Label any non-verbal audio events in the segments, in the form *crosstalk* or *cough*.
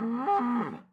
Mm-hmm.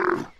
now.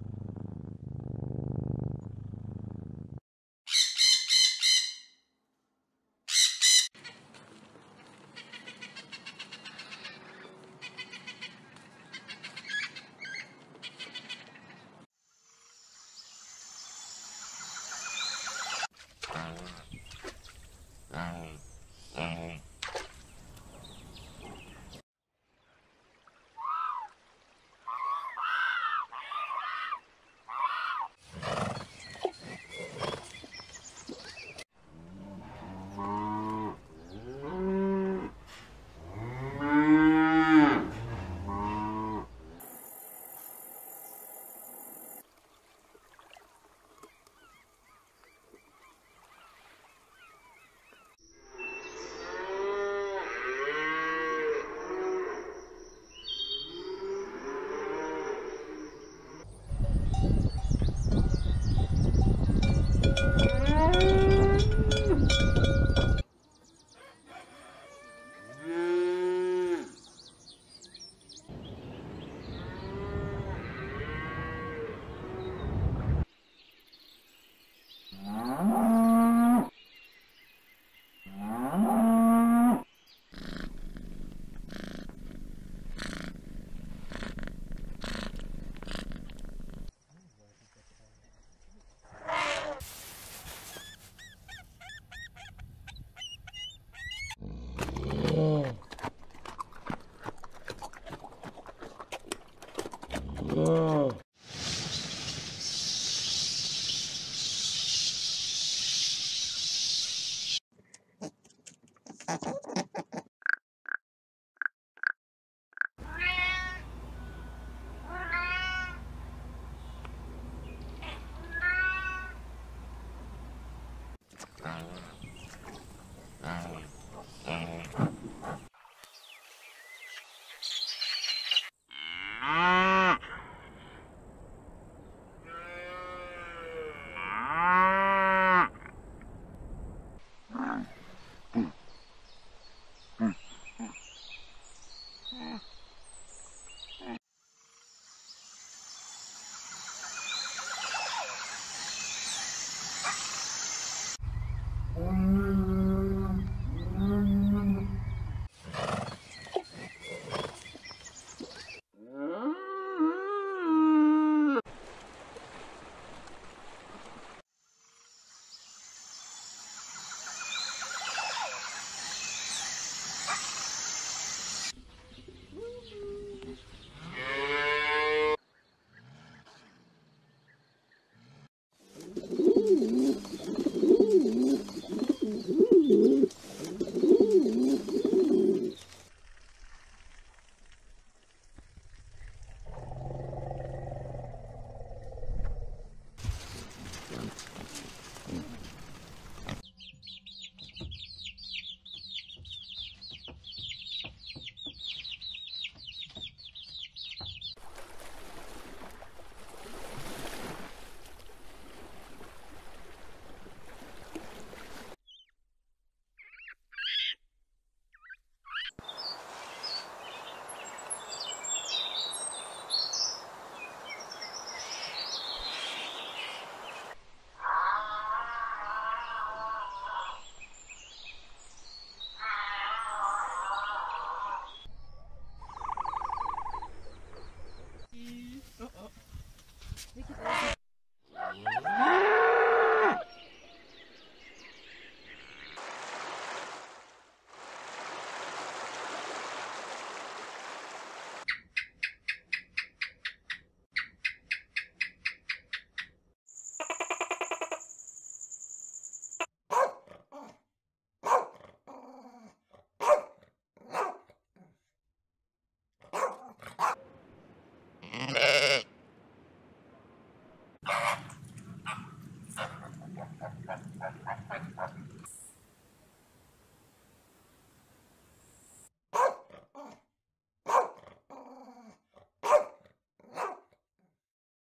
At *laughs*